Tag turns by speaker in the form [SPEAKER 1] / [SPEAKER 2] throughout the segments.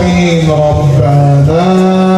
[SPEAKER 1] العالمين ربنا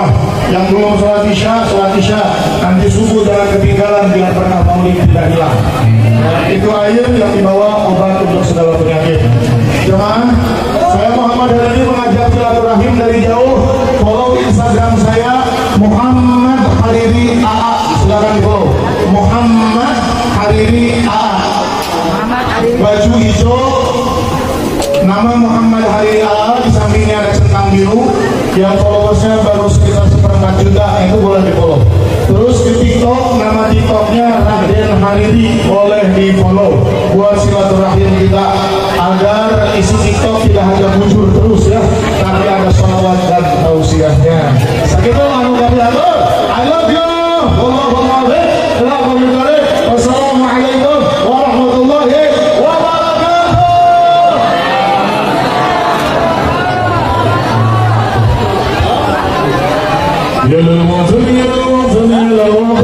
[SPEAKER 1] Rumah yang belum sholat isya sholat isya nanti subuh jangan ketinggalan biar pernah maulid tidak hilang. Nah, itu air yang dibawa obat untuk segala penyakit. Jemaah saya Muhammad Hadi mengajak silaturahim dari jauh. Follow Instagram saya Muhammad Hariri AA silakan di follow. Muhammad Hariri AA baju hijau nama Muhammad Hariri AA di sampingnya ada centang biru yang followersnya baru sekitar seperempat juta itu boleh di follow terus di TikTok nama TikToknya Raden Hariri boleh di follow Yellow ones and yellow ones yellow ones.